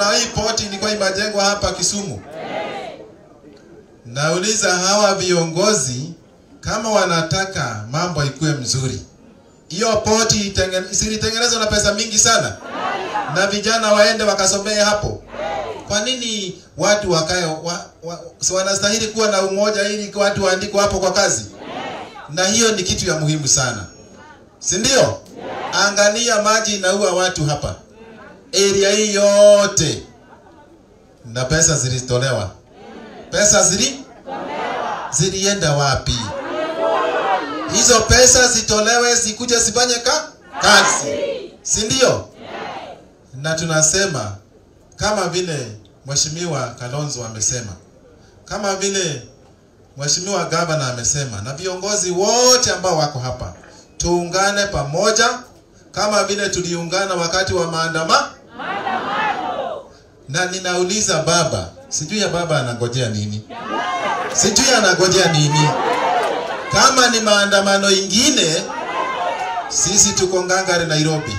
na hii poti ilikuwa imejengwa hapa Kisumu. Nauliza hawa viongozi kama wanataka mambo ikuwe mzuri, hiyo poti silitengenezwa na pesa mingi sana, na vijana waende wakasomee hapo. Kwa nini watu wakae wa, wa, so wanastahili kuwa na umoja ili watu waandikwe hapo kwa kazi? Na hiyo ni kitu ya muhimu sana, si ndio? Angalia maji inaua watu hapa area hii yote, na pesa zilitolewa. Pesa zili zilienda wapi? Hizo pesa zitolewe, zikuja zifanye ka kazi, si ndio? Na tunasema kama vile Mheshimiwa Kalonzo amesema, kama vile Mheshimiwa Gavana amesema, na viongozi wote ambao wako hapa, tuungane pamoja kama vile tuliungana wakati wa maandama na ninauliza baba, sijui ya baba anangojea nini, sijui anangojea nini. Kama ni maandamano ingine, sisi tuko ngangari Nairobi,